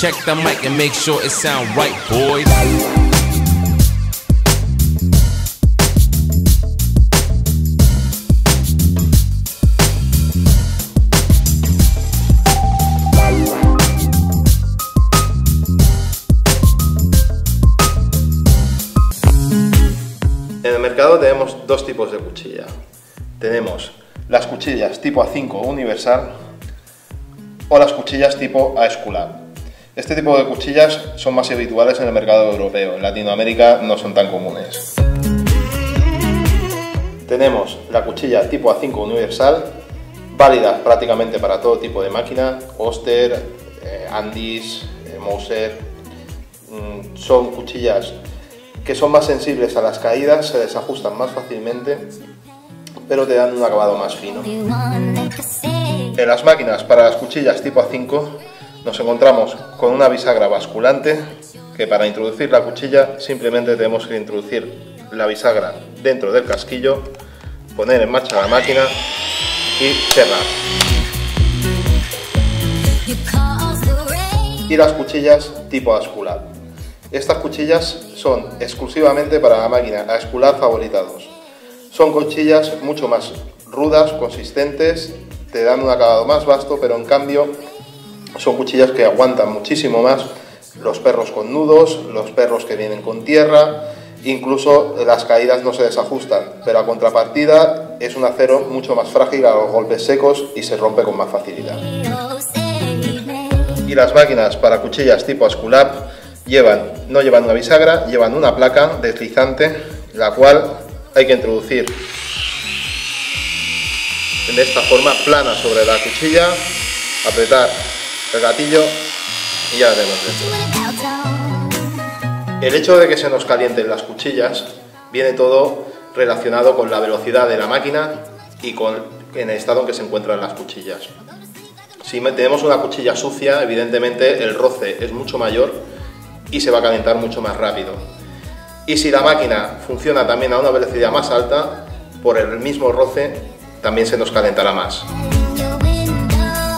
Check the mic and make sure it sound right, boys. En el mercado tenemos dos tipos de cuchilla. Tenemos las cuchillas tipo A5 universal o las cuchillas tipo A escular. Este tipo de cuchillas son más habituales en el mercado europeo, en Latinoamérica no son tan comunes. Tenemos la cuchilla tipo A5 universal, válida prácticamente para todo tipo de máquina, Oster, eh, Andis, eh, Moser. Mm, son cuchillas que son más sensibles a las caídas, se desajustan más fácilmente, pero te dan un acabado más fino. En las máquinas para las cuchillas tipo A5 nos encontramos con una bisagra basculante que para introducir la cuchilla simplemente tenemos que introducir la bisagra dentro del casquillo, poner en marcha la máquina y cerrar. Y las cuchillas tipo ascular. Estas cuchillas son exclusivamente para la máquina a escular favoritados. Son cuchillas mucho más rudas, consistentes, te dan un acabado más vasto, pero en cambio son cuchillas que aguantan muchísimo más los perros con nudos, los perros que vienen con tierra, incluso las caídas no se desajustan, pero a contrapartida es un acero mucho más frágil a los golpes secos y se rompe con más facilidad. Y las máquinas para cuchillas tipo Asculap llevan, no llevan una bisagra, llevan una placa deslizante, la cual hay que introducir de esta forma plana sobre la cuchilla, apretar el gatillo y ya la tenemos dentro. El hecho de que se nos calienten las cuchillas viene todo relacionado con la velocidad de la máquina y con el estado en que se encuentran las cuchillas. Si tenemos una cuchilla sucia, evidentemente el roce es mucho mayor y se va a calentar mucho más rápido. Y si la máquina funciona también a una velocidad más alta, por el mismo roce también se nos calentará más.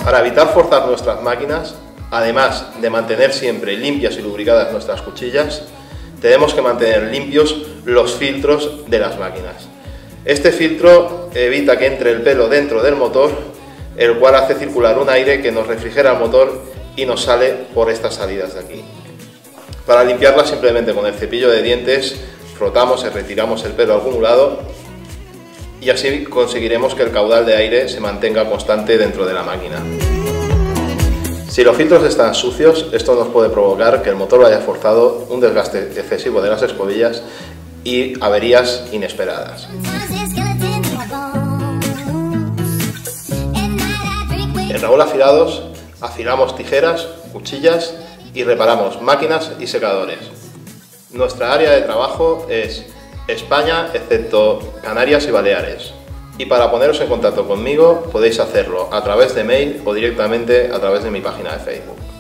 Para evitar forzar nuestras máquinas, además de mantener siempre limpias y lubricadas nuestras cuchillas, tenemos que mantener limpios los filtros de las máquinas. Este filtro evita que entre el pelo dentro del motor, el cual hace circular un aire que nos refrigera el motor y nos sale por estas salidas de aquí. Para limpiarla simplemente con el cepillo de dientes frotamos y retiramos el pelo acumulado y así conseguiremos que el caudal de aire se mantenga constante dentro de la máquina. Si los filtros están sucios, esto nos puede provocar que el motor vaya forzado, un desgaste excesivo de las escobillas y averías inesperadas. En Raúl Afilados afilamos tijeras, cuchillas y reparamos máquinas y secadores. Nuestra área de trabajo es España, excepto Canarias y Baleares. Y para poneros en contacto conmigo podéis hacerlo a través de mail o directamente a través de mi página de Facebook.